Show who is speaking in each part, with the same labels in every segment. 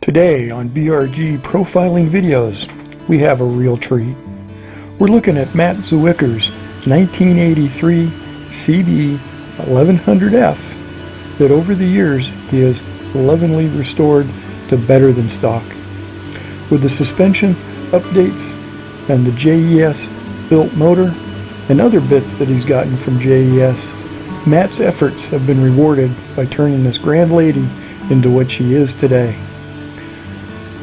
Speaker 1: Today on BRG Profiling Videos, we have a real treat. We're looking at Matt Zwicker's 1983 CB 1100F that over the years he has lovingly restored to better than stock. With the suspension updates and the JES built motor and other bits that he's gotten from JES, Matt's efforts have been rewarded by turning this grand lady into what she is today.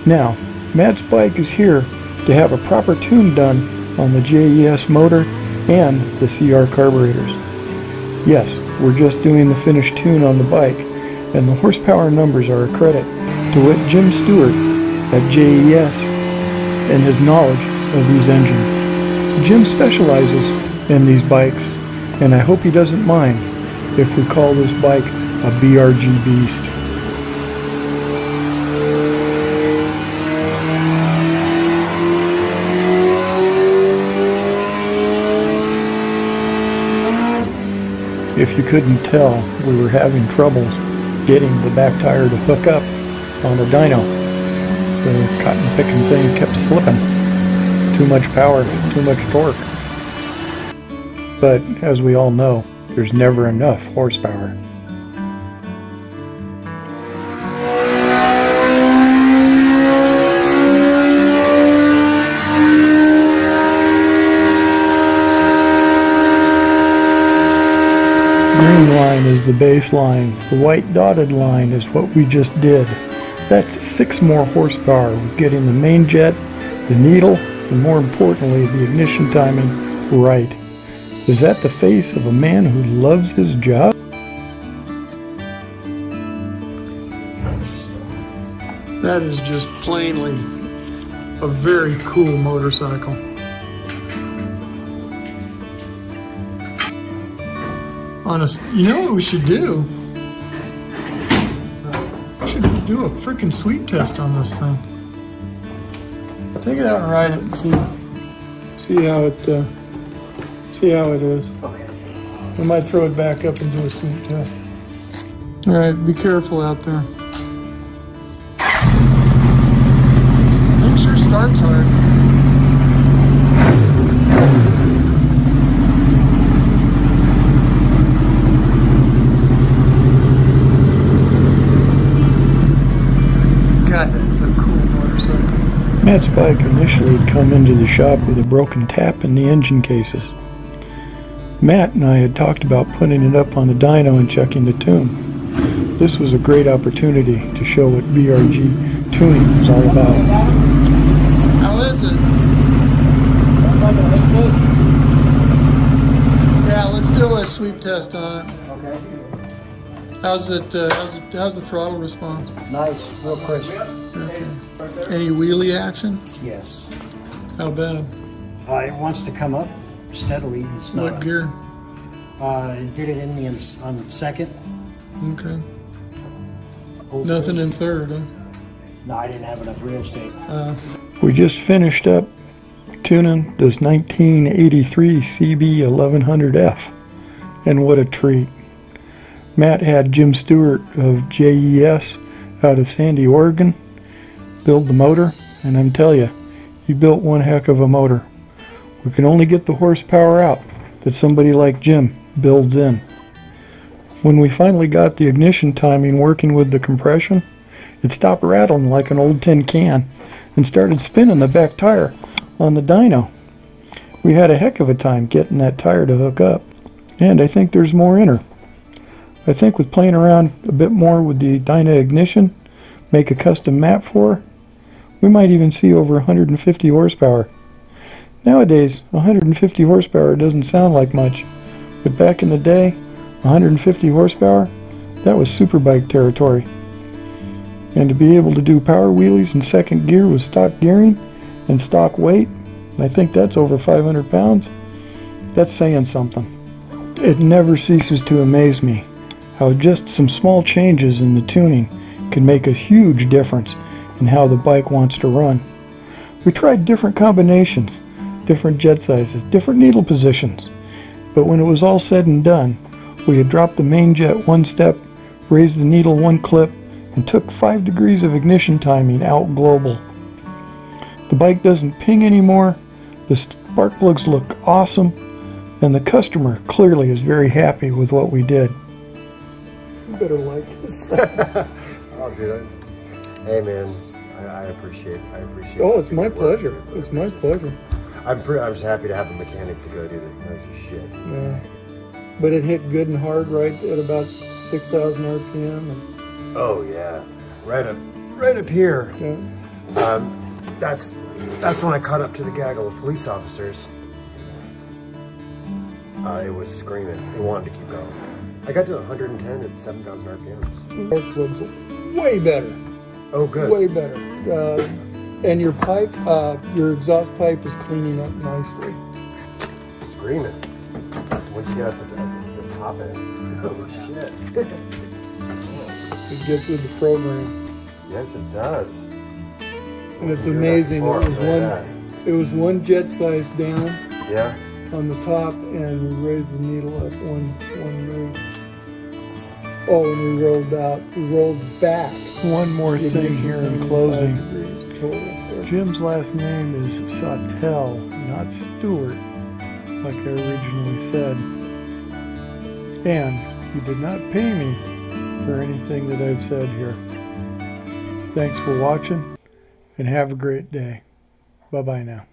Speaker 1: Now, Matt's bike is here to have a proper tune done on the JES motor and the CR carburetors. Yes, we're just doing the finished tune on the bike, and the horsepower numbers are a credit to what Jim Stewart at JES and his knowledge of these engines. Jim specializes in these bikes, and I hope he doesn't mind if we call this bike a BRG beast. If you couldn't tell, we were having troubles getting the back tire to hook up on the dyno. The cotton picking thing kept slipping. Too much power, too much torque. But as we all know, there's never enough horsepower. Green line is the base line. The white dotted line is what we just did. That's six more horsepower with getting the main jet, the needle, and more importantly, the ignition timing right. Is that the face of a man who loves his job?
Speaker 2: That is just plainly a very cool motorcycle. Honest, you know what we should do? We should do a freaking sweep test on this thing. Take it out and ride it and see, see how it, uh, see how it is. We might throw it back up and do a sweep test. All right, be careful out there. Thing sure starts hard. God, that is a cool motorcycle.
Speaker 1: Matt's bike initially had come into the shop with a broken tap in the engine cases. Matt and I had talked about putting it up on the dyno and checking the tune. This was a great opportunity to show what BRG tuning is all about.
Speaker 2: How is it? Yeah, let's do a sweep test on it.
Speaker 3: Okay.
Speaker 2: How's it? Uh, how's, it how's the throttle response?
Speaker 3: Nice, real crisp.
Speaker 2: Okay. Any wheelie action?
Speaker 3: Yes.
Speaker 2: How bad?
Speaker 3: Uh, it wants to come up steadily. It's
Speaker 2: What
Speaker 3: not.
Speaker 2: gear?
Speaker 3: Uh, it did it in the ins- on second.
Speaker 2: Okay.
Speaker 3: hold
Speaker 2: Nothing
Speaker 3: first.
Speaker 2: in third, huh?
Speaker 3: No, I didn't have enough real estate.
Speaker 2: Uh,
Speaker 1: We just finished up tuning this 1983 CB 1100F, and what a treat. Matt had Jim Stewart of JES out of Sandy, Oregon, build the motor, and I'm telling you, you built one heck of a motor. We can only get the horsepower out that somebody like Jim builds in. When we finally got the ignition timing working with the compression, it stopped rattling like an old tin can and started spinning the back tire on the dyno. We had a heck of a time getting that tire to hook up, and I think there's more in her. I think with playing around a bit more with the dyno ignition, make a custom map for her, we might even see over 150 horsepower. Nowadays, 150 horsepower doesn't sound like much, but back in the day, 150 horsepower, that was superbike territory. And to be able to do power wheelies in second gear with stock gearing and stock weight, and I think that's over 500 pounds, that's saying something. It never ceases to amaze me how just some small changes in the tuning can make a huge difference in how the bike wants to run. We tried different combinations, different jet sizes, different needle positions, but when it was all said and done, we had dropped the main jet one step, raised the needle one clip, and took 5 degrees of ignition timing out global. The bike doesn't ping anymore, the spark plugs look awesome, and the customer clearly is very happy with what we did. You better like this.
Speaker 4: I'll do it. Hey man, I, I appreciate I appreciate
Speaker 1: Oh, it's my
Speaker 4: good work.
Speaker 1: pleasure. It's my pleasure.
Speaker 4: I'm pretty I was happy to have a mechanic to go do the crazy shit.
Speaker 1: Yeah. But it hit good and hard right at about 6,000 RPM. And,
Speaker 4: Oh yeah. Right up right up here.
Speaker 1: yeah.
Speaker 4: Um, that's that's when I caught up to the gaggle of police officers. Uh, it was screaming. They wanted to keep going. I got to 110 at 7,000 RPMs.
Speaker 1: Plugs are way better.
Speaker 4: Oh, good.
Speaker 1: Way better. Uh, and your pipe, uh, your exhaust pipe is cleaning up nicely.
Speaker 4: Screaming. Once you get up to the, the top end. Oh shit.
Speaker 1: It gets with the program.
Speaker 4: yes, it does.
Speaker 1: And it's amazing. It was one, it was one jet size down.
Speaker 4: Yeah.
Speaker 1: on the top and we raised the needle up one, one move. Oh, and we rolled out, we rolled back. One more thing here in closing. Jim's last name is Sawtell, not Stewart, like I originally said. And he did not pay me for anything that I've said here. Thanks for watching and have a great day. Bye bye now.